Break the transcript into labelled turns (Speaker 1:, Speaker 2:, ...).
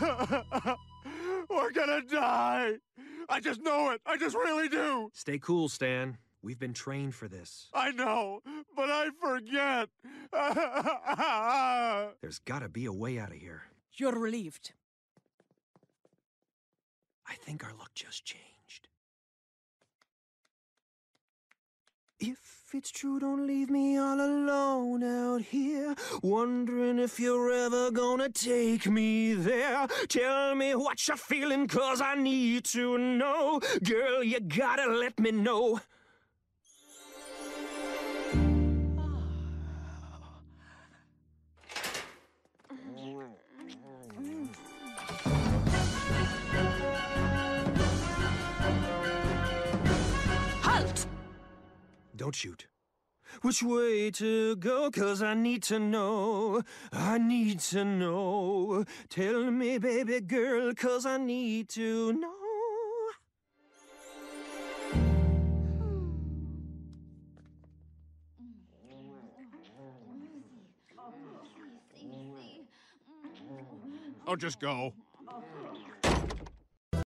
Speaker 1: We're gonna die. I just know it. I just really do.
Speaker 2: Stay cool, Stan. We've been trained for this.
Speaker 1: I know, but I forget.
Speaker 2: There's gotta be a way out of here.
Speaker 3: You're relieved.
Speaker 2: I think our luck just changed. If it's true, don't leave me all alone out here. Wondering if you're ever gonna take me there. Tell me what you're feeling, cause I need to know. Girl, you gotta let me know.
Speaker 3: Halt!
Speaker 2: Don't shoot. Which way to go? Cause I need to know. I need to know. Tell me, baby girl, cause I need to know.
Speaker 1: oh, just go.